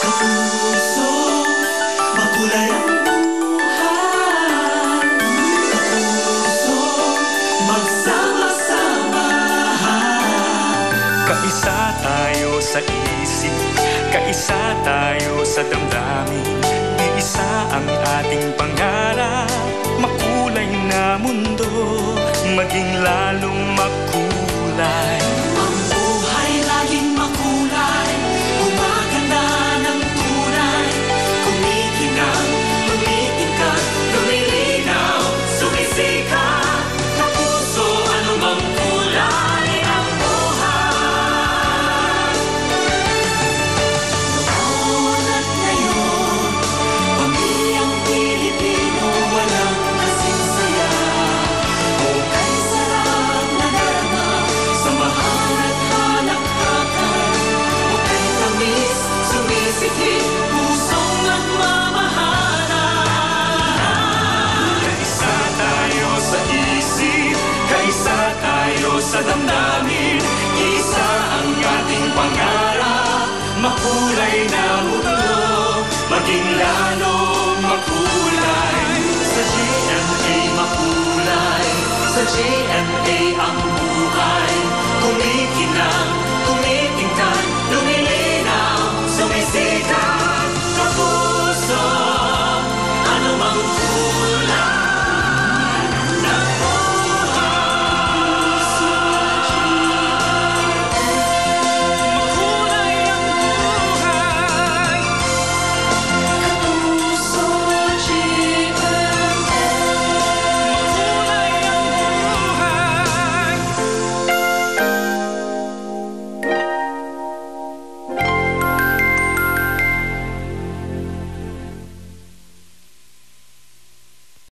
Kapuso, makulay ang buhay. Kapuso, magsama-sama Kaisa tayo sa isip, kaisa tayo sa damdamin. Iisa ang ating pangarap, makulay na mundo. Maging lalong makulay sa damdamin Isa ang ating pangarap, makulay na mundo Maging lalong makulay. Sa GMA makulay. Sa GMA ang buhay. Kumikinang,